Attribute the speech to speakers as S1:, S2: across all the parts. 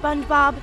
S1: SpongeBob.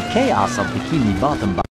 S2: The
S3: chaos of Bikini Bottom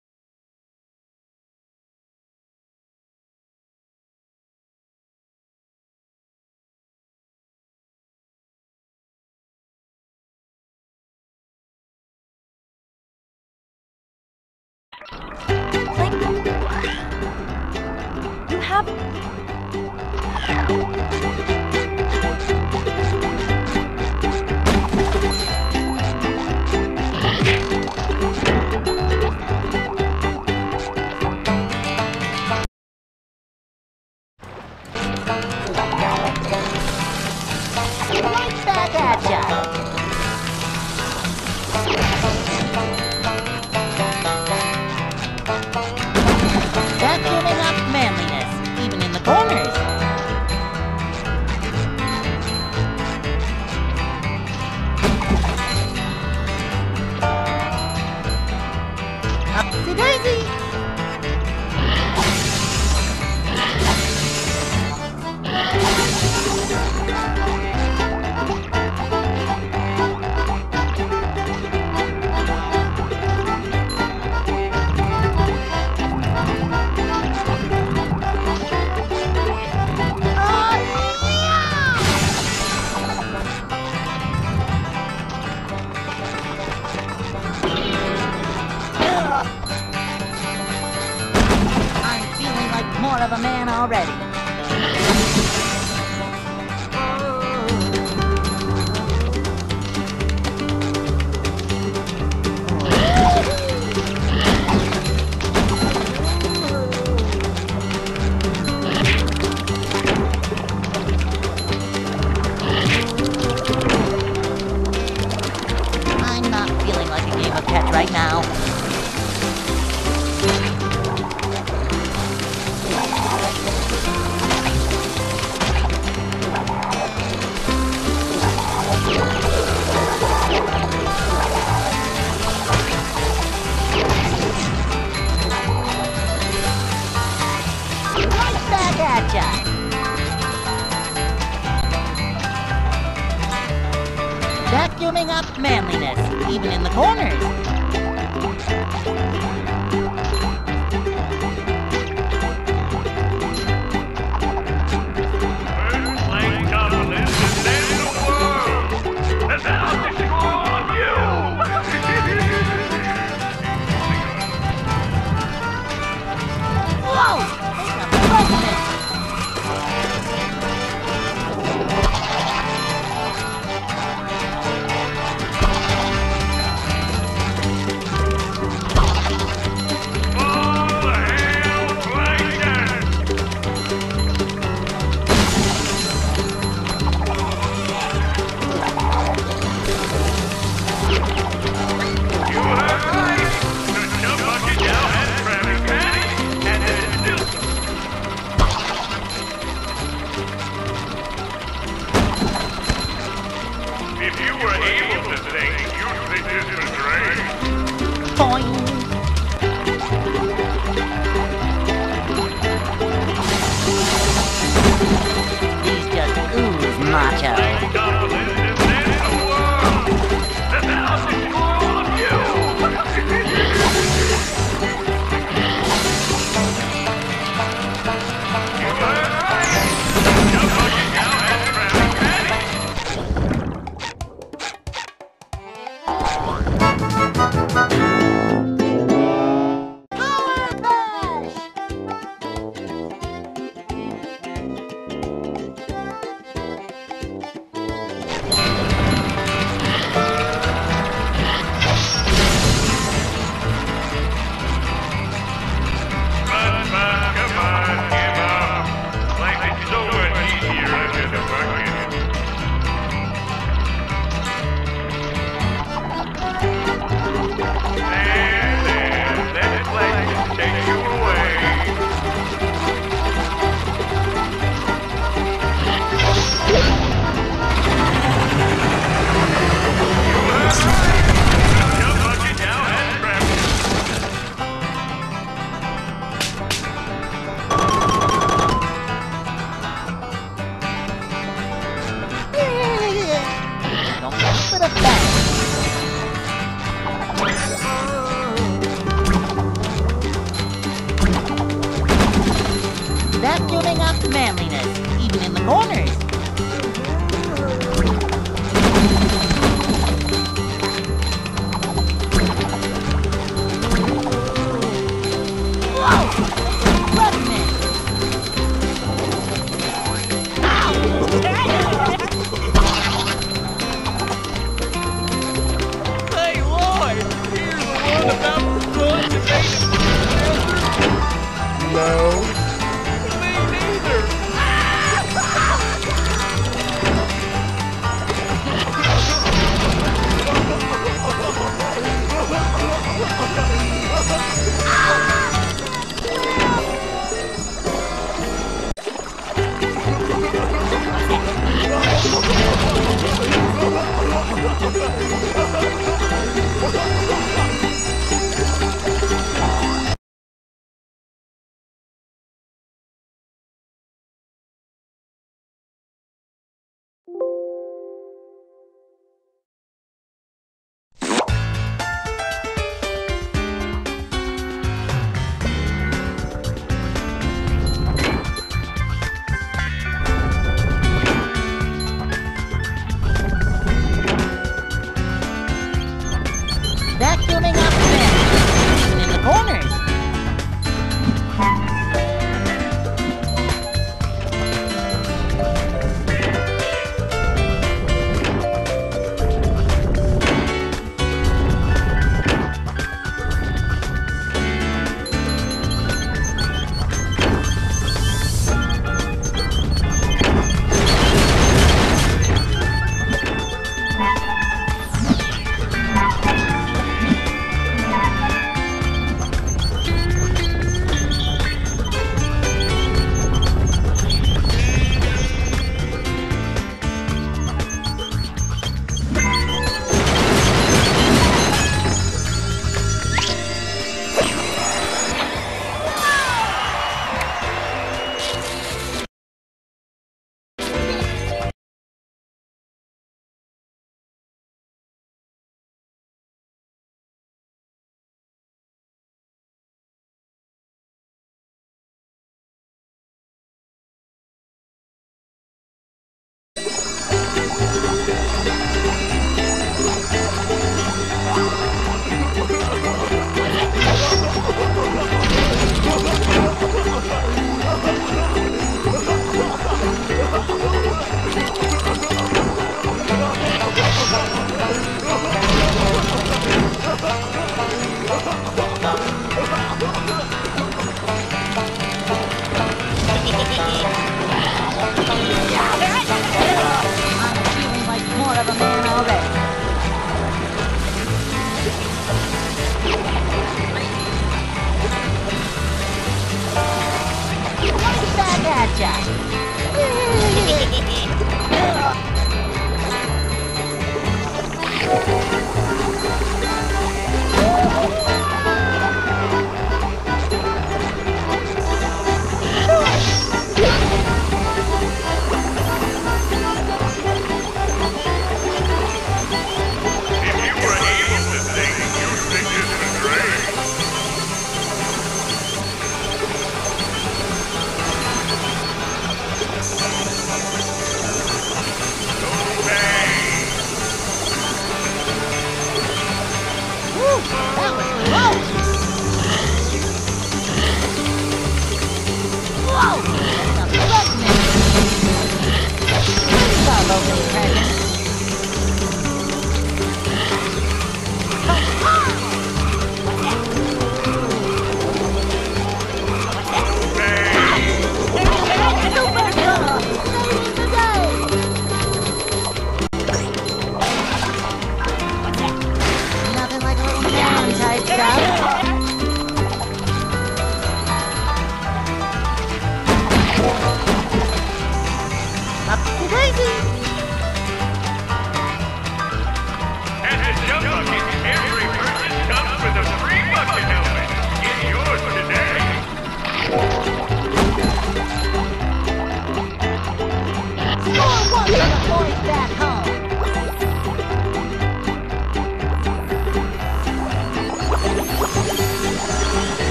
S4: even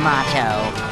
S4: ooze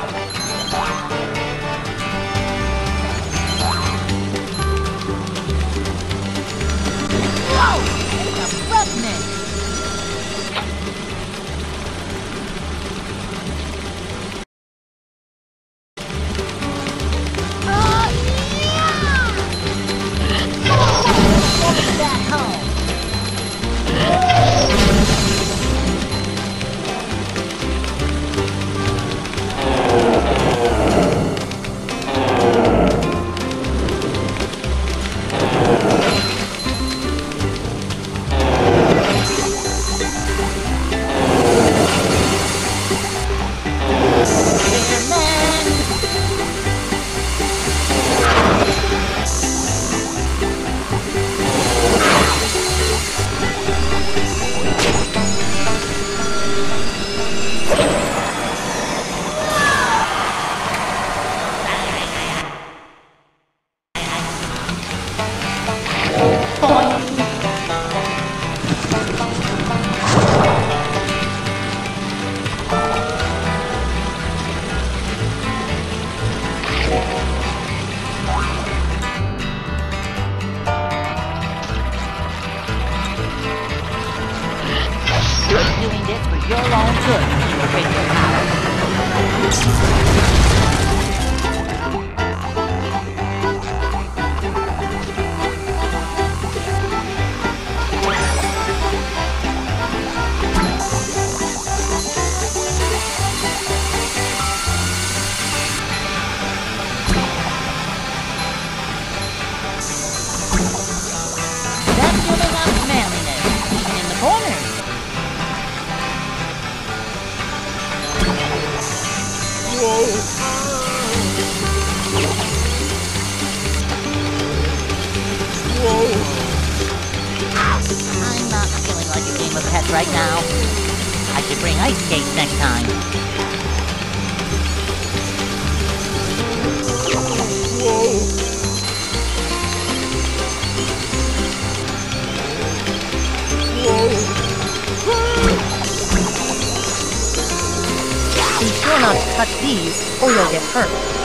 S5: or you'll get hurt.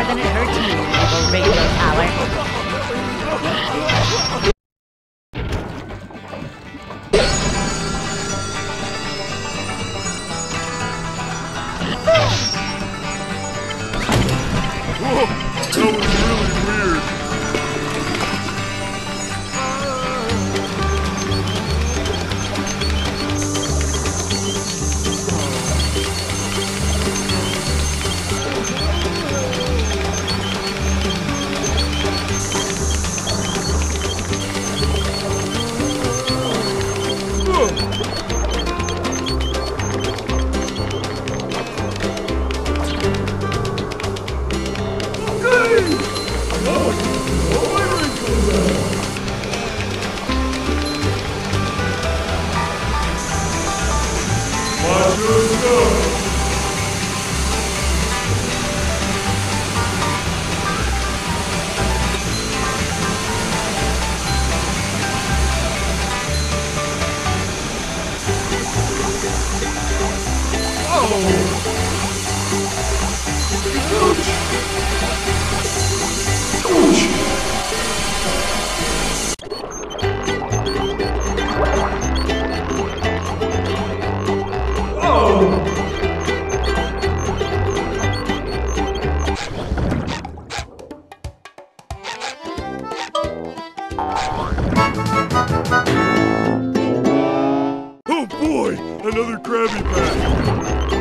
S4: more than it hurts
S5: me, regular power. Oh! Oh boy, another Krabby Patty.